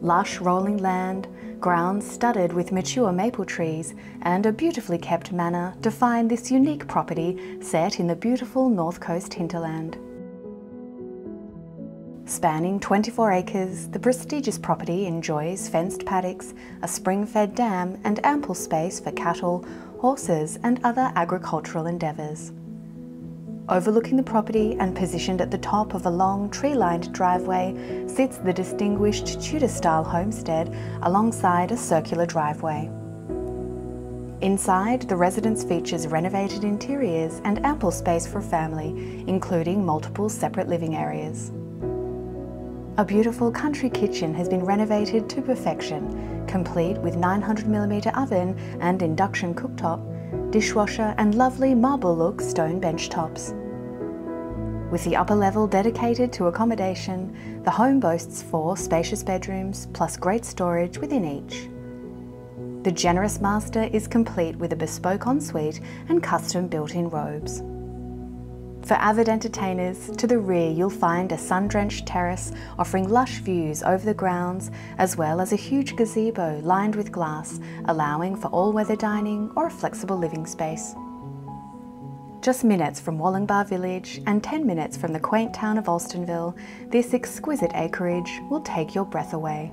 Lush rolling land, grounds studded with mature maple trees, and a beautifully kept manor define this unique property set in the beautiful North Coast hinterland. Spanning 24 acres, the prestigious property enjoys fenced paddocks, a spring-fed dam and ample space for cattle, horses and other agricultural endeavours. Overlooking the property and positioned at the top of a long tree-lined driveway sits the distinguished Tudor-style homestead alongside a circular driveway. Inside, the residence features renovated interiors and ample space for family, including multiple separate living areas. A beautiful country kitchen has been renovated to perfection, complete with 900mm oven and induction cooktop, dishwasher and lovely marble look stone bench tops. With the upper level dedicated to accommodation, the home boasts four spacious bedrooms plus great storage within each. The generous master is complete with a bespoke ensuite and custom built-in robes. For avid entertainers, to the rear you'll find a sun-drenched terrace offering lush views over the grounds as well as a huge gazebo lined with glass, allowing for all-weather dining or a flexible living space. Just minutes from Wollongbar village and 10 minutes from the quaint town of Alstonville, this exquisite acreage will take your breath away.